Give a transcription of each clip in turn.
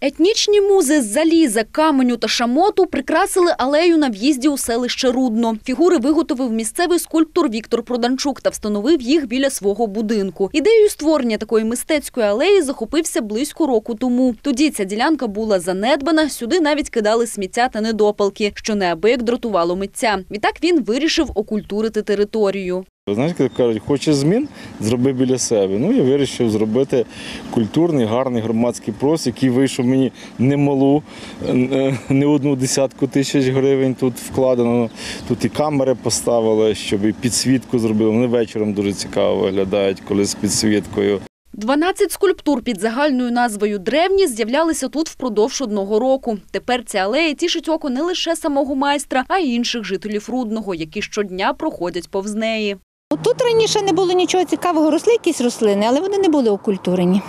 Етнічні музи з заліза, каменю та шамоту прикрасили алею на в'їзді у селище Рудно. Фігури виготовив місцевий скульптор Віктор Проданчук та встановив їх біля свого будинку. Ідеєю створення такої мистецької алеї захопився близько року тому. Тоді ця ділянка була занедбана, сюди навіть кидали сміття та недопалки, що неабияк дратувало митця. Відтак він вирішив окультурити територію. Знаєте, як кажуть, хочеш змін, зроби біля себе. Ну, я вирішив зробити культурний, гарний громадський простір, який вийшов мені немалу, е, не одну десятку тисяч гривень тут вкладено. Тут і камери поставили, щоб і підсвітку зробили. Вони вечором дуже цікаво виглядають, коли з підсвіткою. 12 скульптур під загальною назвою «Древні» з'являлися тут впродовж одного року. Тепер ця алея тішить око не лише самого майстра, а й інших жителів Рудного, які щодня проходять повз неї. Ну, Тут раніше не було нічого цікавого, росли якісь рослини, але вони не були окультурені.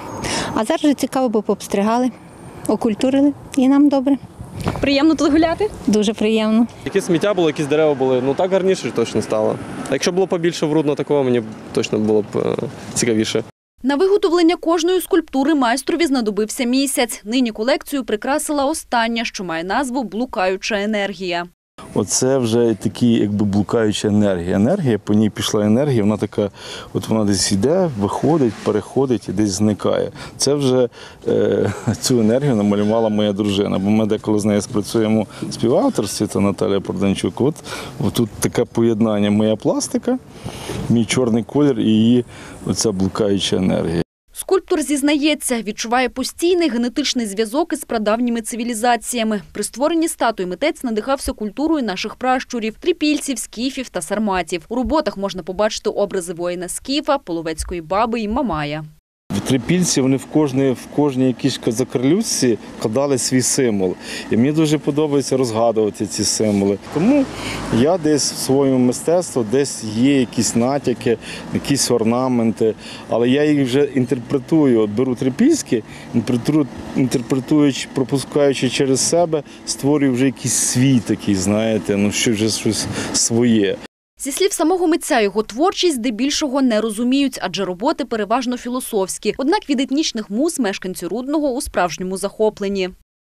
А зараз вже цікаво, бо пообстригали, окультурили і нам добре. Приємно тут гуляти? Дуже приємно. Якісь сміття було, якісь дерева були. Ну так гарніше точно стало. А якщо було побільше врудно такого, мені точно було б е, цікавіше. На виготовлення кожної скульптури майстрові знадобився місяць. Нині колекцію прикрасила остання, що має назву «Блукаюча енергія». Оце вже такі, якби блукаюча енергія. Енергія, по ній пішла енергія, вона така, от вона десь йде, виходить, переходить і десь зникає. Це вже е, цю енергію намалювала моя дружина, бо ми деколи з нею спрацюємо в співавторстві, це Наталя Проданчук. От тут таке поєднання моя пластика, мій чорний колір і її оця блукаюча енергія. Скульптор зізнається, відчуває постійний генетичний зв'язок із прадавніми цивілізаціями. При створенні статуї митець надихався культурою наших пращурів – трипільців, скіфів та сарматів. У роботах можна побачити образи воїна скіфа, половецької баби і мамая. Трипільці вони в кожній, в кожній якійсь закарлючці кладали свій символ. І мені дуже подобається розгадувати ці символи. Тому я десь в своєму мистецтві десь є якісь натяки, якісь орнаменти, але я їх вже інтерпретую. От беру трипільські, інтерпретуючи, пропускаючи через себе, створюю вже якийсь свій такий, знаєте, ну що вже щось своє. Зі слів самого митця, його творчість здебільшого не розуміють, адже роботи переважно філософські. Однак від етнічних муз мешканці Рудного у справжньому захопленні.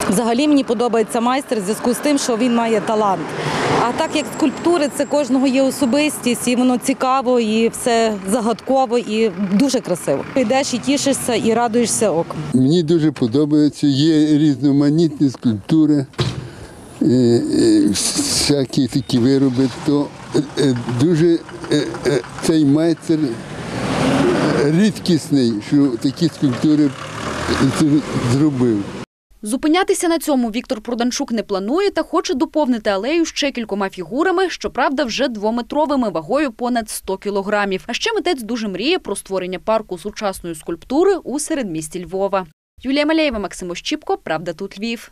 Взагалі мені подобається майстер в зв'язку з тим, що він має талант. А так як скульптури, це кожного є особистість, і воно цікаво, і все загадково, і дуже красиво. Йдеш і тішишся, і радуєшся оком. Мені дуже подобається, є різноманітні скульптури, е, е, всякі такі вироби. То дуже е, е, цей майстер рідкісний, що такі скульптури зробив. Зупинятися на цьому Віктор Проданчук не планує та хоче доповнити алею ще кількома фігурами, щоправда, вже двометровими вагою понад 100 кілограмів. А ще митець дуже мріє про створення парку сучасної скульптури у середмісті Львова. Юлія Малеєва, Максим Ощіпко, Правда тут Львів.